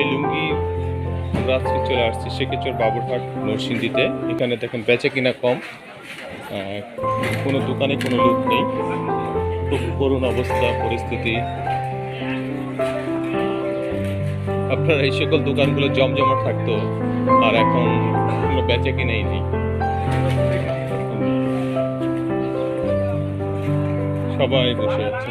এই লুঙ্গি আমরা চলে আসছি শেখেচর বাবুরহাট নরসিংদীতে। এখানে দেখেন বেচে কিনা কম। কোনো দোকানে কোনো লোক নেই। খুব করুণ অবস্থা, পরিস্থিতি। আপনার এই সকল দোকানগুলো জমজমা থাকতো, আর এখন কোনো বেচে কিনাই নেই। সবাই বসে আছে।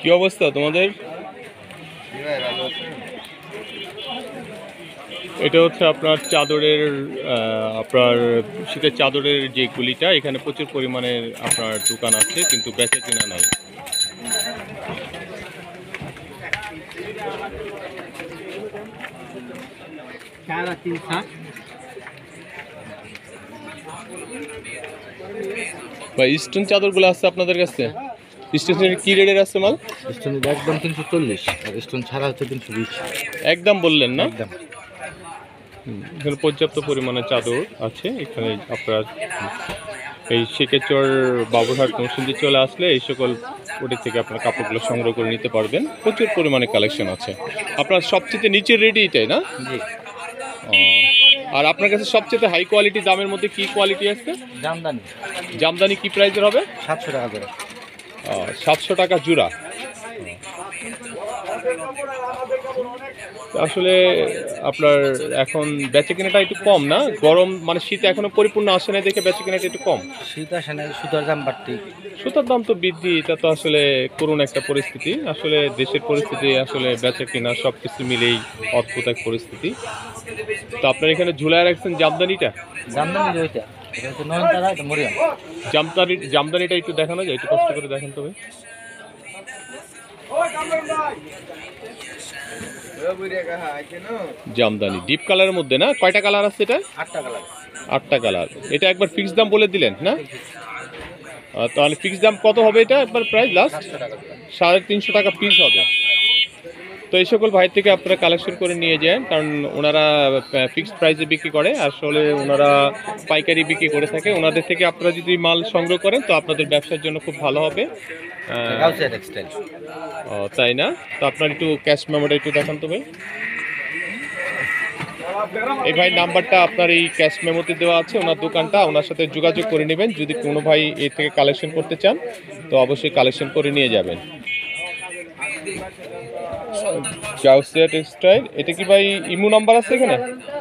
কি অবস্থা তোমাদের? এটা হচ্ছে আপনার চাদরের আপনার শীতের চাদরের যে গুলিটা, এখানে প্রচুর পরিমাণে আপনার দোকান আছে, কিন্তু বেচা কিনা নাই। চার আর তিন বা স্টোন চাদরগুলো আছে আপনাদের কাছে? স্টোনের কি রেটের আছে মাল? স্টোন একদম তিনশো চল্লিশ আর স্টোন ছাড়া হচ্ছে তিনশো বিশ। একদম বললেন না? একদম। হুম, এখানে পর্যাপ্ত পরিমাণে চাদর আছে এখানে আপনার এই শেখেচর বাবুরহাট নরসিংদী চলে আসলে এই সকল ওটি থেকে আপনার কাপড়গুলো সংগ্রহ করে নিতে পারবেন। প্রচুর পরিমাণে কালেকশন আছে। আপনার সবচেয়ে নিচের রেডি এটাই না? জি। আর আপনার কাছে সবচেয়ে হাই কোয়ালিটি দামের মধ্যে কি কোয়ালিটি আছে? জামদানি। জামদানি কি প্রাইসের হবে? সাতশো টাকা করে। সাতশো টাকা জোড়া। আসলে আপনার এখন বেচে কেনাটা একটু কম না? গরম মানে শীত এখনও পরিপূর্ণ আসে না দেখে বেচে কেনাটা একটু কম? শীত আসে না সুতার দাম বাড়তি। সুতার দাম তো বৃদ্ধি এটা তো আসলে করুণ একটা পরিস্থিতি। আসলে দেশের পরিস্থিতি আসলে বেচে কেনা সব কিছু মিলেই অদ্ভুত এক পরিস্থিতি। তো আপনার এখানে ঝুলায় রাখছেন জামদানিটা? জামদানি ওইটা জামদানি জামদানিটা একটু দেখানো যায়? একটু কষ্ট করে দেখেন তবে জামদানি ডিপ কালারের মধ্যে না? কয়টা কালার আছে এটা আটটা কালার এটা একবার ফিক্স দাম বলে দিলেন না? তাহলে ফিক্স দাম কত হবে এটা? একবার প্রাইস লাস্ট সাড়ে তিনশো টাকা পিস হবে। তো এই সকল ভাই থেকে আপনারা কালেকশন করে নিয়ে যান কারণ ওনারা ফিক্সড প্রাইসে বিক্রি করে। আসলে ওনারা পাইকারি বিক্রি করে থাকে। ওনাদের থেকে আপনারা যদি মাল সংগ্রহ করেন তো আপনাদের ব্যবসার জন্য খুব ভালো হবে। ও, তাই না? তো আপনার একটু ক্যাশ মেমোটা একটু দেখান তো ভাই। এই ভাই নাম্বারটা আপনার এই ক্যাশ মেমোতে দেওয়া আছে। ওনার দোকানটা ওনার সাথে যোগাযোগ করে নেবেন। যদি কোনো ভাই এ থেকে কালেকশন করতে চান তো অবশ্যই কালেকশন করে নিয়ে যাবেন। চাউসিয়া টেক্সটাইল এটা কি ভাই ইমু নাম্বার আছে এখানে?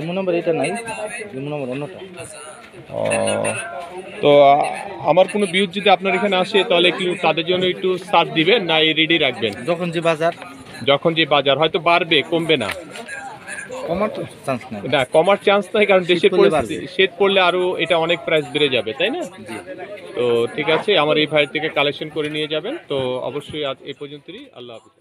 ইমো নাম্বার এটা নাই ইমো নাম্বার অন্যটা। তো আমার কোনো বিউজ যদি আপনার এখানে আসে তাহলে কি তাদের জন্য একটু সার দিবেন না রেডি রাখবেন? যখন যে বাজার। যখন যে বাজার হয়তো বাড়বে কমবে না। কমার তো চান্স নাই। না কমার চান্স নাই কারণ দেশের পরিস্থিতি শীত পড়লে আরও এটা অনেক প্রাইস বেড়ে যাবে তাই না? তো ঠিক আছে আমার এই ভাইয়ের থেকে কালেকশন করে নিয়ে যাবেন। তো অবশ্যই আজ এই পর্যন্তই আল্লাহ হাফিজ।